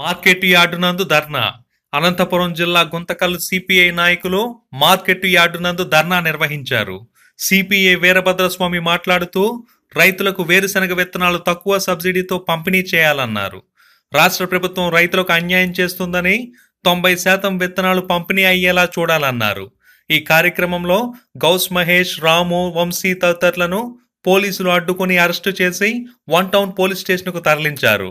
Market yard నందు ధర్నా. అనంతపురం జిల్లా Guntakal CPI నాయకులు మార్కెట్ యార్డు నందు ధర్నా నిర్వహించారు. సిపిఐ వీరభద్రస్వామి మాట్లాడుతూ రైతులకు వేరుశనగ విత్తనాలు తక్కువ సబ్సిడీతో పంపిణీ చేయాలన్నారు. రాష్ట్ర ప్రభుత్వం రైతులకు అన్యాయం చేస్తుందని తొంభై శాతం విత్తనాలు పంపిణీ అయ్యేలా చూడాలన్నారు. ఈ కార్యక్రమంలో గౌస్ మహేష్ రాము వంశీ తదితరులను పోలీసులు అడ్డుకుని అరెస్టు చేసి వన్ టౌన్ పోలీస్ స్టేషన్కు తరలించారు.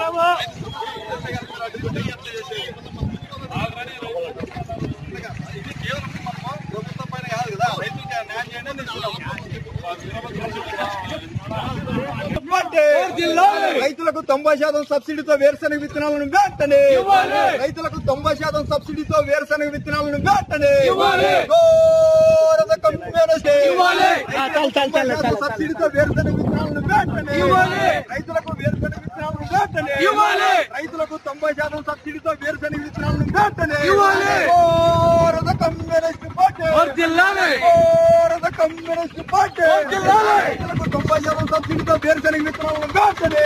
day. రైతులకు తొంభై శాతం సబ్సిడీతో వేరుశనగ విత్తనాలను వెంటనే రైతులకు తొంభై శాతం సబ్సిడీతో వేరుశనగ విత్తనాలను వెంటనే ఘోరత కమ్యూనిస్ట్. తొంభై శాతం సబ్సిడీతో వేరుశనగ విత్తనాలను వెంటనే రైతులకు వేరుశనగ విత్తనాలను వెంటనే రైతులకు తొంభై శాతం సబ్సిడీతో వేరుశనగ విత్తనాలను వెంటనే ఘోరత కమ్యూనిస్ట్ పార్టీ ఘోరత కమ్యూనిస్ట్ పార్టీ రైతులకు తొంభై శాతం సబ్సిడీతో వేరుశనగ విత్తనాలను వెంటనే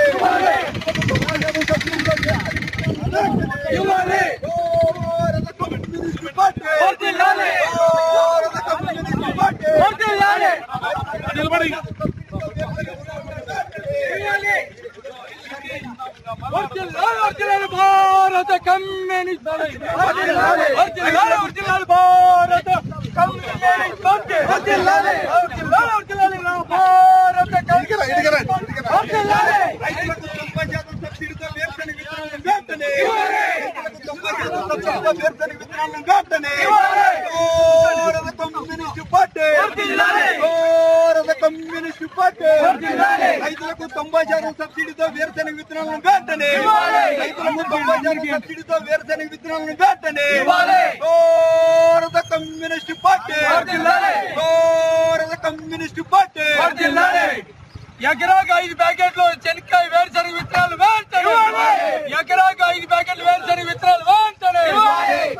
తొంభై శాతం సబ్సిడీతో వేరుశనగ విత్తనాలను వెంటనే ఘోరత కమ్యూనిస్ట్ పార్టీ ఘోరత కమ్యూనిస్ట్ పార్టీ భారత కమ్యూనిస్ట్ వర్ధిల్లాలి వర్ధిల్లాలి భారత కమ్యూనిస్ట్ పార్టీ వర్ధిల్లాలి వర్ధిల్లాలి వర్ధిల్లాలి నా భారత కమ్యూనిస్ట్ వర్ధిల్లాలి రైతులకు తొంభై శాతం సబ్సిడీతో వేరుశనగ విత్తనాలను వెంటనే రైతులకు తొంభై శాతం సబ్సిడీతో వేరుశనగ విత్తనాలను వెంటనే ఘోరత కమ్యూనిస్ట్ పార్టీ ఘోరత కమ్యూనిస్ట్ పార్టీ రైతులకు తొంభై శాతం సబ్సిడీతో వేరుశనగ విత్తనాలను వెంటనే రైతులకు తొంభై శాతం సబ్సిడీతో వేరుశనగ విత్తనాలను వెంటనే ఘోరత కమ్యూనిస్ట్ పార్టీ ఘోరత కమ్యూనిస్ట్ పార్టీ ఎకరాకు ఐదు ప్యాకెట్లు చెనక్కాయ వేరుశనగ విత్తనాలు వెంటనే ఎకరాకు ఐదు ప్యాకెట్లు వేరుశనగ విత్తనాలు వెంటనే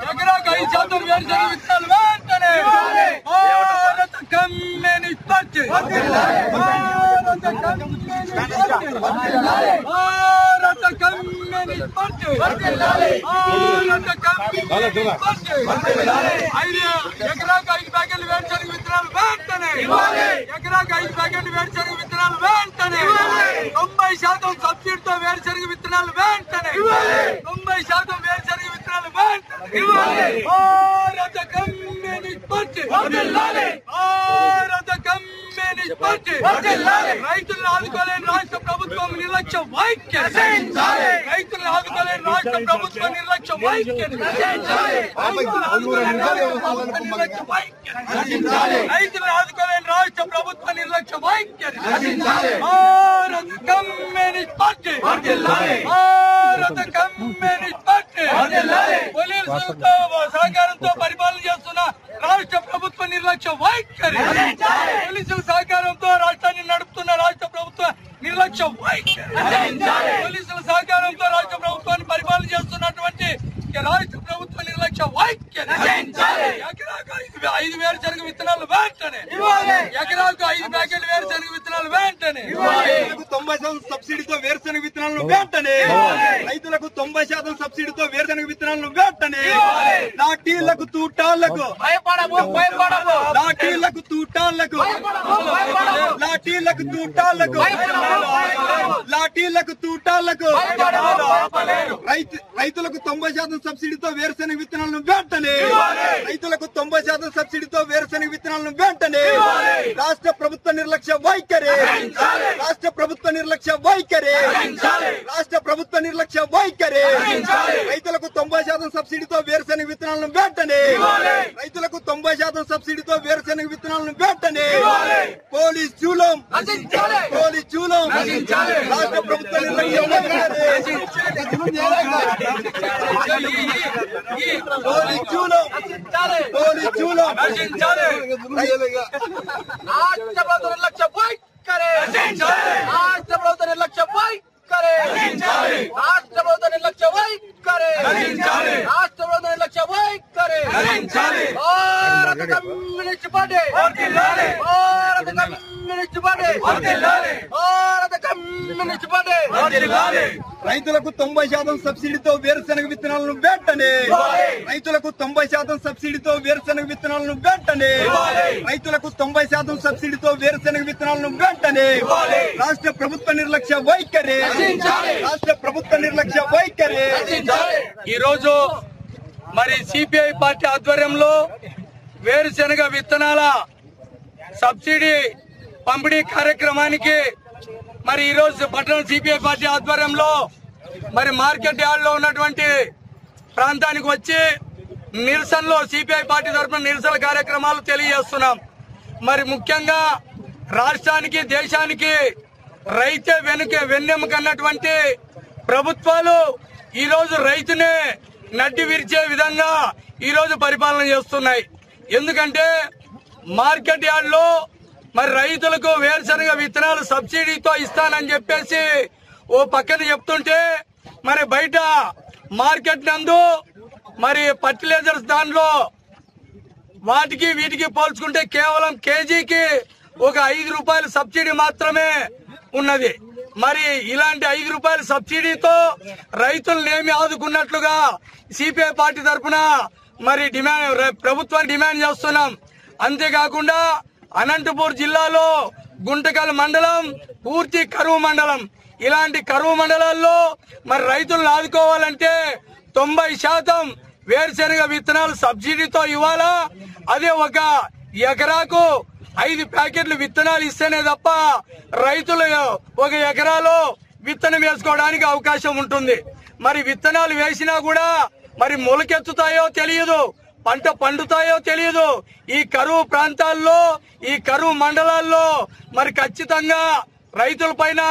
ఎకరాకు ఐదు శాతం వేరుశనగ విత్తనాలు వెంటనే భారత కమ్యూనిస్ట్ పార్టీ భారత కమ్యూనిస్ట్ పార్టీ భారత కమ్యూనిస్ట్ పార్టీ భారత కమ్యూనిస్ట్ పార్టీ ఐదు ఎకరాకు ఐదు ప్యాకెట్లు వేరుశనగ విత్తనాలు వెంటనే ఎకరాకు ఐదు ప్యాకెట్లు వేరుశనగ విత్తనాలు వెంటనే తొంభై శాతం సబ్సిడీతో వేరుశనగ విత్తనాలు వెంటనే తొంభై శాతం వేరుశనగ విత్తనాలు వెంటనే భారత కమ్యూనిస్ట్ పార్టీ భారత కమ్యూనిస్ట్ పార్టీ రైతులను ఆదుకోలేని రాష్ట్ర ప్రభుత్వం నిర్లక్ష్యం వైఖ్యం రైతులను ఆదుకోలేని రాష్ట్ర ప్రభుత్వం నిర్లక్ష్యం వైఖ్యం రైతులను ఆదుకోలేని రాష్ట్ర ప్రభుత్వం నిర్లక్ష్యం వైఖ్యం రైతులను ఆదుకోలేని రాష్ట్ర ప్రభుత్వ నిర్లక్ష్య వైఖరి. భారత కమ్యూనిస్ట్ పార్టీ. భారత కమ్యూనిస్ట్ పార్టీ. పోలీసులతో సహకారంతో పరిపాలన చేస్తున్న రాష్ట్ర ప్రభుత్వ నిర్లక్ష్య వైఖరి. పోలీసుల సహకారంతో రాష్ట్రాన్ని నడుపుతున్న రాష్ట్ర ప్రభుత్వ నిర్లక్ష్య వైఖరి. పోలీసుల సహకారంతో రాష్ట్ర ప్రభుత్వాన్ని పరిపాలన చేస్తున్నటువంటి రాష్ట్ర ప్రభుత్వ నిర్లక్ష్య వైఖరి. ఐదు ఐదు వేరు చెరుగు విత్తనాలు వెంటనే. ఎకరాకు ఐదు ప్యాకెట్లు వేరు చెరుగు విత్తనాలు వెంటనే. రైతులకు తొంభై శాతం సబ్సిడీతో వేరుశనగ విత్తనాలను వెంటనే. రైతులకు తొంభై శాతం సబ్సిడీతో వేరుశనగ విత్తనాలను వెంటనే. లాఠీలకు తూటాలకు భయపడము భయపడము లాఠీలకు తూటాలకు లాఠీలకు తూటాలకు లాఠీలకు తూటాలకు రైతు రైతులకు తొంభై శాతం సబ్సిడీతో వేరుశనగ విత్తనాలను వెంటనే రైతులకు తొంభై శాతం సబ్సిడీతో వేరుశనగ విత్తనాలను వెంటనే రాష్ట్ర ప్రభుత్వ నిర్లక్ష్య వైఖరి! రాష్ట్ర ప్రభుత్వ నిర్లక్ష్య వైఖరి! రాష్ట్ర ప్రభుత్వ నిర్లక్ష్య వైఖరి! రైతులకు తొంభై శాతం సబ్సిడీతో వేరుశెనగ విత్తనాలను వెంటనే రైతులకు తొంభై శాతం సబ్సిడీతో వేరుశెనగ విత్తనాలను వెంటనే పోలీస్ చూలం. పోలీస్ చూలం. రాష్ట్ర ప్రభుత్వ నిర్లక్ష్యం వెంటనే. పోలీస్ చూలం పోలీస్ చూలం నశించాలి. రాష్ట్ర ప్రభుత్వ నిర్లక్ష్య వైఖరి రాష్ట్ర ప్రభుత్వ నిర్లక్ష్య వైఖరి రాష్ట్ర ప్రభుత్వ నిర్లక్ష్య వైఖరి రాష్ట్ర ప్రభుత్వ నిర్లక్ష్య వైఖరి భారత కమ్యూనిస్ట్ పార్టీ భారత కమ్యూనిస్ట్ పార్టీ భారత కమ్యూనిస్ట్ పార్టీ రైతులకు తొంభై శాతం సబ్సిడీతో వేరుశెనగ విత్తనాలను వెంటనే రైతులకు తొంభై శాతం సబ్సిడీతో వేరుశెనగ విత్తనాలను వెంటనే రైతులకు తొంభై శాతం సబ్సిడీతో వేరుశెనగ విత్తనాలను వెంటనే రాష్ట్ర ప్రభుత్వ నిర్లక్ష్య వైఖరి. రాష్ట్ర ప్రభుత్వ నిర్లక్ష్య వైఖరి. ఈ రోజు మరి సిపిఐ పార్టీ ఆధ్వర్యంలో వేరుశెనగ విత్తనాల సబ్సిడీ పంపిణీ కార్యక్రమానికి మరి ఈ రోజు పట్టణ సిపిఐ పార్టీ ఆధ్వర్యంలో మరి మార్కెట్ యార్డ్లో ఉన్నటువంటి ప్రాంతానికి వచ్చి నిరసనలో సిపిఐ పార్టీ తరఫున నిరసన కార్యక్రమాలు తెలియజేస్తున్నాం. మరి ముఖ్యంగా రాష్ట్రానికి దేశానికి రైతే వెనుక వెన్నెముక అన్నటువంటి ప్రభుత్వాలు ఈరోజు రైతునే నడ్డి విరిచే విధంగా ఈరోజు పరిపాలన చేస్తున్నాయి. ఎందుకంటే మార్కెట్ యార్డ్లో మరి రైతులకు వేరుశనగ విత్తనాలు సబ్సిడీతో ఇస్తానని చెప్పేసి ఓ పక్కన చెప్తుంటే మరి బయట మార్కెట్ నందు మరి ఫర్టిలైజర్స్ దానిలో వాటికి వీటికి పోల్చుకుంటే కేవలం కేజీకి ఒక ఐదు రూపాయల సబ్సిడీ మాత్రమే ఉన్నది. మరి ఇలాంటి ఐదు రూపాయల సబ్సిడీతో రైతులను ఏమి ఆదుకున్నట్లుగా సిపిఐ పార్టీ తరఫున మరి డిమాండ్ ప్రభుత్వాన్ని డిమాండ్ చేస్తున్నాం. అంతేకాకుండా అనంతపూర్ జిల్లాలో గుంటకల్ మండలం పూర్తి కరువు మండలం. ఇలాంటి కరువు మండలాల్లో మరి రైతులను ఆదుకోవాలంటే తొంభై శాతం వేరుశెనగ విత్తనాలు సబ్సిడీతో ఇవ్వాలా? అదే ఒక ఎకరాకు ఐదు ప్యాకెట్లు విత్తనాలు ఇస్తేనే తప్ప రైతులు ఒక ఎకరాలో విత్తనం వేసుకోవడానికి అవకాశం ఉంటుంది. మరి విత్తనాలు వేసినా కూడా మరి మొలకెత్తుతాయో తెలియదు. పంట పండుతాయో తెలియదు ఈ కరువు ప్రాంతాల్లో ఈ కరువు మండలాల్లో మరి ఖచ్చితంగా రైతుల పైన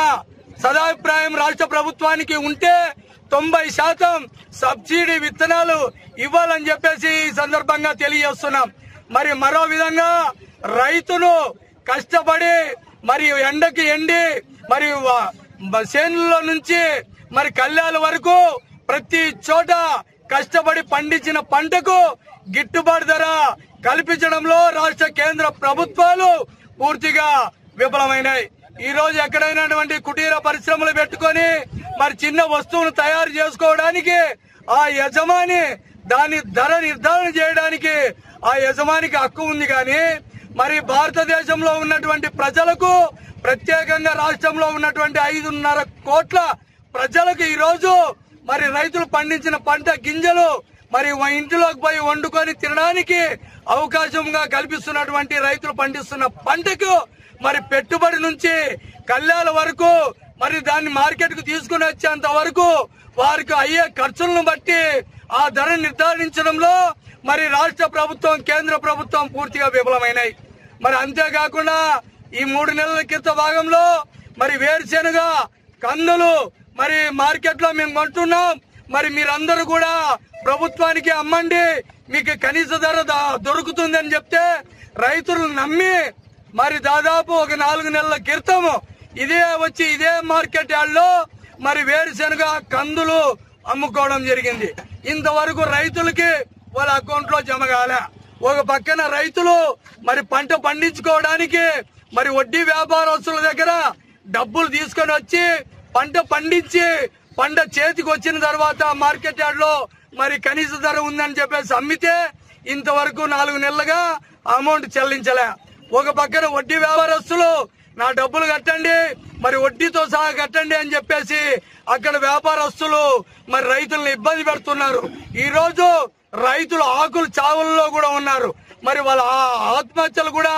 సదాభిప్రాయం రాష్ట్ర ప్రభుత్వానికి ఉంటే తొంభై శాతం సబ్సిడీ విత్తనాలు ఇవ్వాలని చెప్పేసి ఈ సందర్భంగా తెలియజేస్తున్నాం. మరి మరో విధంగా రైతును కష్టపడి మరి ఎండకి ఎండి మరి చేనుల్లో నుంచి మరి కళ్యాల వరకు ప్రతి చోట కష్టపడి పండించిన పంటకు గిట్టుబాటు ధర కల్పించడంలో రాష్ట్ర కేంద్ర ప్రభుత్వాలు పూర్తిగా విఫలమైనాయి. ఈ రోజు ఎక్కడైనటువంటి కుటీర పరిశ్రమలు పెట్టుకొని మరి చిన్న వస్తువును తయారు చేసుకోవడానికి ఆ యజమాని దాని ధర నిర్ధారణ చేయడానికి ఆ యజమానికి హక్కు ఉంది కానీ మరి భారతదేశంలో ఉన్నటువంటి ప్రజలకు ప్రత్యేకంగా రాష్ట్రంలో ఉన్నటువంటి ఐదున్నర కోట్ల ప్రజలకు ఈ రోజు మరి రైతులు పండించిన పంట గింజలు మరి ఇంటిలోకి పోయి వండుకొని తినడానికి అవకాశంగా కల్పిస్తున్నటువంటి రైతులు పండిస్తున్న పంటకు మరి పెట్టుబడి నుంచి కళ్యాల వరకు మరి దాన్ని మార్కెట్కు తీసుకుని వచ్చేంత వరకు వారికి అయ్యే ఖర్చులను బట్టి ఆ ధర నిర్ధారించడంలో మరి రాష్ట్ర ప్రభుత్వం కేంద్ర ప్రభుత్వం పూర్తిగా విఫలమైనాయి. మరి అంతేకాకుండా ఈ మూడు నెలల క్రితం భాగంలో మరి వేరుశెనగ కందులు మరి మార్కెట్లో మేము కొంటున్నాం. మరి మీరందరూ కూడా ప్రభుత్వానికి అమ్మండి. మీకు కనీస ధర దొరుకుతుంది దొరుకుతుందని చెప్తే రైతులు నమ్మి మరి దాదాపు ఒక నాలుగు నెలల క్రితం ఇదే వచ్చి ఇదే మార్కెట్ యార్డ్లో మరి వేరుశెనగ కందులు అమ్ముకోవడం జరిగింది. ఇంతవరకు రైతులకి వాళ్ళ అకౌంట్లో జమ కాలే. ఒక పక్కన రైతులు మరి పంట పండించుకోవడానికి మరి వడ్డీ వ్యాపారస్తుల దగ్గర డబ్బులు తీసుకొని వచ్చి పంట పండించి పంట చేతికి వచ్చిన తర్వాత మార్కెట్ యార్డ్లో మరి కనీస ధర ఉందని చెప్పేసి అమ్మితే ఇంతవరకు నాలుగు నెలలుగా అమౌంట్ చెల్లించలే. ఒక పక్కన వడ్డీ వ్యాపారస్తులు నా డబ్బులు కట్టండి మరి వడ్డీతో సహా కట్టండి అని చెప్పేసి అక్కడ వ్యాపారస్తులు మరి రైతులను ఇబ్బంది పెడుతున్నారు. ఈ రోజు రైతులు ఆకులు చావుల్లో కూడా ఉన్నారు. మరి వాళ్ళ ఆత్మహత్యలు కూడా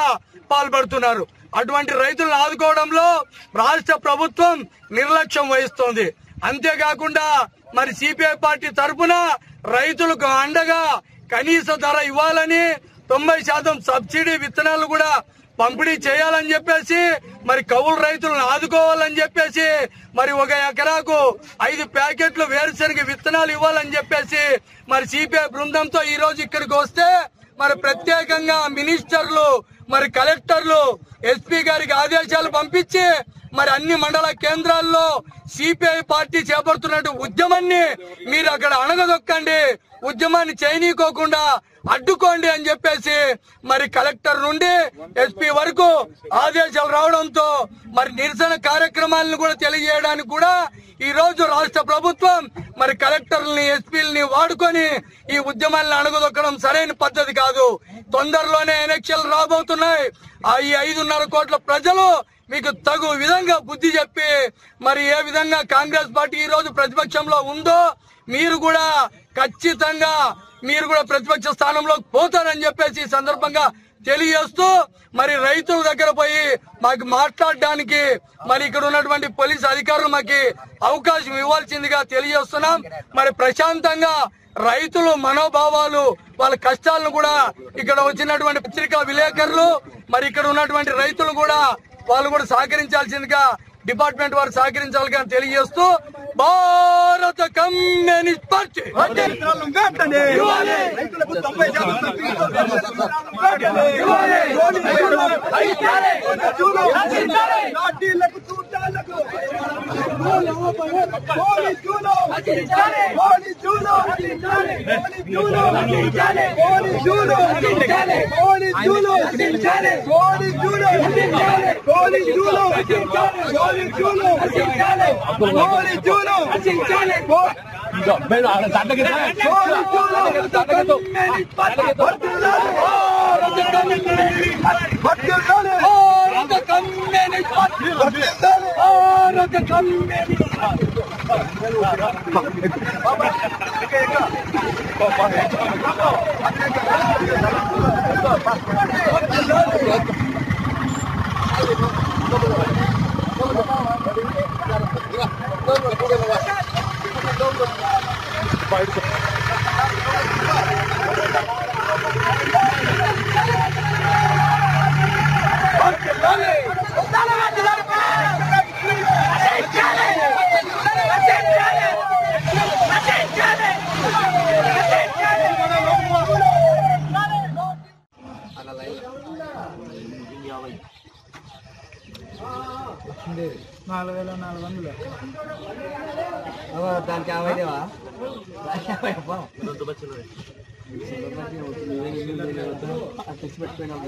పాల్పడుతున్నారు అటువంటి రైతులను ఆదుకోవడంలో రాష్ట్ర ప్రభుత్వం నిర్లక్ష్యం వహిస్తోంది. అంతేకాకుండా మరి సిపిఐ పార్టీ తరఫున రైతులకు అండగా కనీస ధర ఇవ్వాలని తొంభై శాతం సబ్సిడీ విత్తనాలు కూడా పంపిణీ చేయాలని చెప్పేసి మరి కౌలు రైతులను ఆదుకోవాలని చెప్పేసి మరి ఒక ఎకరాకు ఐదు ప్యాకెట్లు వేరుశనగ విత్తనాలు ఇవ్వాలని చెప్పేసి మరి సిపిఐ బృందంతో ఈ రోజు ఇక్కడికి వస్తే మరి ప్రత్యేకంగా మినిస్టర్లు మరి కలెక్టర్లు ఎస్పీ గారికి ఆదేశాలు పంపించి మరి అన్ని మండల కేంద్రాల్లో సిపిఐ పార్టీ చేపడుతున్నట్టు ఉద్యమాన్ని మీరు అక్కడ అణగదొక్కండి. ఉద్యమాన్ని చేయనీకోకుండా అడ్డుకోండి అని చెప్పేసి మరి కలెక్టర్ నుండి ఎస్పీ వరకు ఆదేశాలు రావడంతో మరి నిరసన కార్యక్రమాలను కూడా తెలియజేయడానికి కూడా ఈ రోజు రాష్ట్ర ప్రభుత్వం మరి కలెక్టర్లని ఎస్పీలని వాడుకొని ఈ ఉద్యమాలను అణగదొక్కడం సరైన పద్ధతి కాదు. తొందరలోనే ఎలక్షన్లు రాబోతున్నాయి. ఆ ఈ ఐదున్నర కోట్ల ప్రజలు మీకు తగు విధంగా బుద్ధి చెప్పి మరి ఏ విధంగా కాంగ్రెస్ పార్టీ ఈ రోజు ప్రతిపక్షంలో ఉందో మీరు కూడా ఖచ్చితంగా మీరు కూడా ప్రతిపక్ష స్థానంలో పోతారని చెప్పేసి ఈ సందర్భంగా తెలియజేస్తూ మరి రైతుల దగ్గర పోయి మాకు మాట్లాడడానికి మరి ఇక్కడ ఉన్నటువంటి పోలీస్ అధికారులు మాకు అవకాశం ఇవ్వాల్సిందిగా తెలియజేస్తున్నాం. మరి ప్రశాంతంగా రైతులు మనోభావాలు వాళ్ళ కష్టాలను కూడా ఇక్కడ వచ్చినటువంటి పత్రికా విలేకరులు మరి ఇక్కడ ఉన్నటువంటి రైతులు కూడా వాళ్ళు కూడా సహకరించాల్సిందిగా డిపార్ట్మెంట్ వారు సహకరించాలిగా తెలియజేస్తూ భారత కమ్యూనిస్ట్ పార్టీ విత్తనాలను चलो अच्छा चल बो मैं ना दादा के था चलो चलो दादा तो मेरी पत्ता भर के ले ओ रजत कम मेरी पत्ता भर के ले ओ रजत कम मेरी पत्ता भर के ले ओ रजत कम मेरी बाबा एक एक बाबा एक बाबा నాలుగు దానికి యాభై లేవా యాభై అబ్బా. తెచ్చి పెట్టుకున్నాం